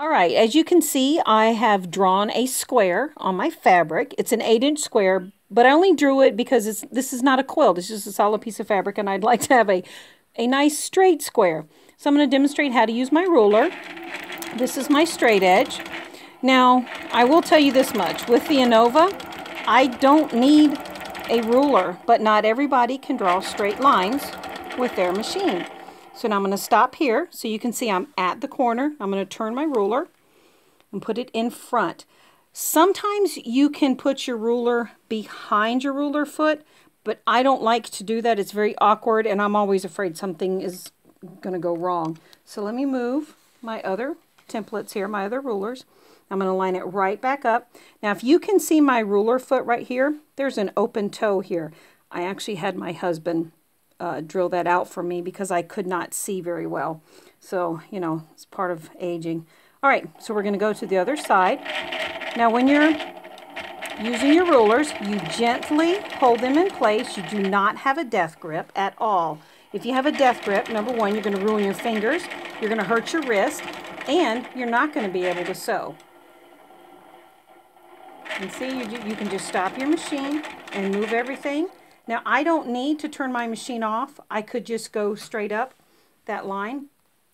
All right, as you can see, I have drawn a square on my fabric. It's an 8 inch square, but I only drew it because it's, this is not a quilt. It's just a solid piece of fabric, and I'd like to have a, a nice straight square. So I'm going to demonstrate how to use my ruler. This is my straight edge. Now, I will tell you this much. With the Innova, I don't need a ruler, but not everybody can draw straight lines with their machine. So now I'm going to stop here so you can see I'm at the corner. I'm going to turn my ruler and put it in front. Sometimes you can put your ruler behind your ruler foot, but I don't like to do that. It's very awkward and I'm always afraid something is going to go wrong. So let me move my other templates here, my other rulers. I'm going to line it right back up. Now if you can see my ruler foot right here, there's an open toe here. I actually had my husband uh, drill that out for me because I could not see very well. So, you know, it's part of aging. All right, so we're going to go to the other side. Now, when you're using your rulers, you gently hold them in place. You do not have a death grip at all. If you have a death grip, number one, you're going to ruin your fingers, you're going to hurt your wrist, and you're not going to be able to sew. And see, you, you can just stop your machine and move everything now I don't need to turn my machine off. I could just go straight up that line,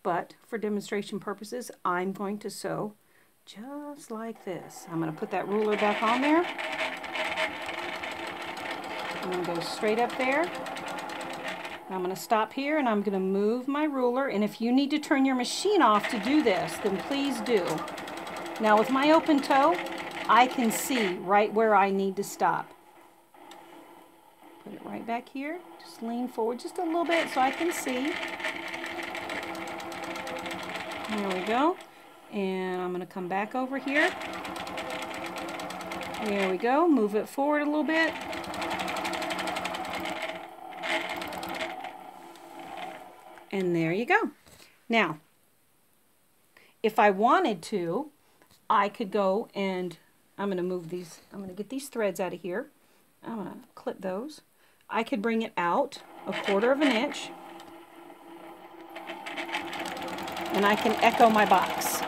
but for demonstration purposes, I'm going to sew just like this. I'm going to put that ruler back on there. I'm going to go straight up there. I'm going to stop here and I'm going to move my ruler. And if you need to turn your machine off to do this, then please do. Now with my open toe, I can see right where I need to stop. Put it right back here. Just lean forward just a little bit so I can see. There we go. And I'm going to come back over here. There we go. Move it forward a little bit. And there you go. Now, if I wanted to, I could go and I'm going to move these, I'm going to get these threads out of here. I'm going to clip those. I could bring it out a quarter of an inch and I can echo my box.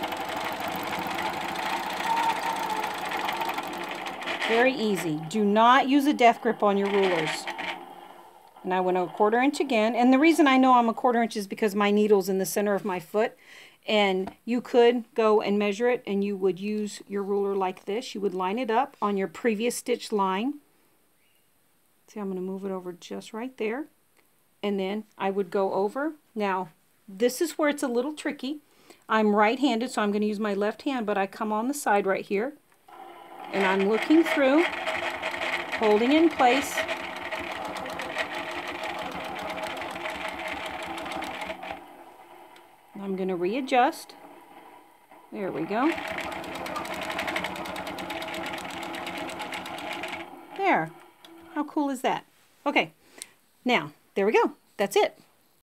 Very easy. Do not use a death grip on your rulers. And I went a quarter inch again. And the reason I know I'm a quarter inch is because my needle's in the center of my foot. And you could go and measure it and you would use your ruler like this. You would line it up on your previous stitch line See, I'm going to move it over just right there. And then I would go over. Now, this is where it's a little tricky. I'm right-handed, so I'm going to use my left hand, but I come on the side right here. And I'm looking through, holding in place. I'm going to readjust. There we go. There. How cool is that? Okay, now, there we go. That's it.